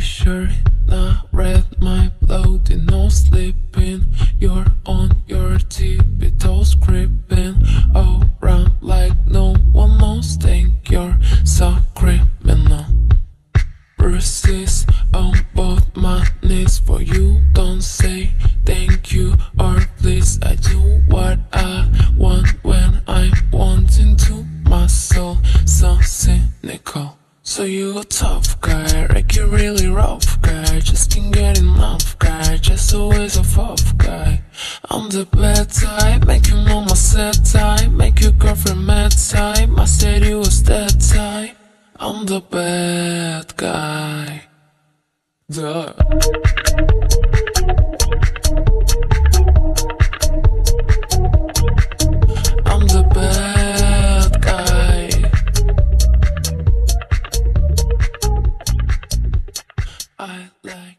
shirt, not red, my bloody no sleeping. You're on your tippy toes, creeping around like no one knows. Think you're so criminal. Bruises on both my knees for you. Don't say thank you or please. I do what I want when I want into my soul. So cynical. So you a tough guy, like you really rough guy. Just can't get enough guy, just always a tough guy. I'm the bad type, make your mama sad type, make your girlfriend mad type. I said you was that type. I'm the bad guy. The I like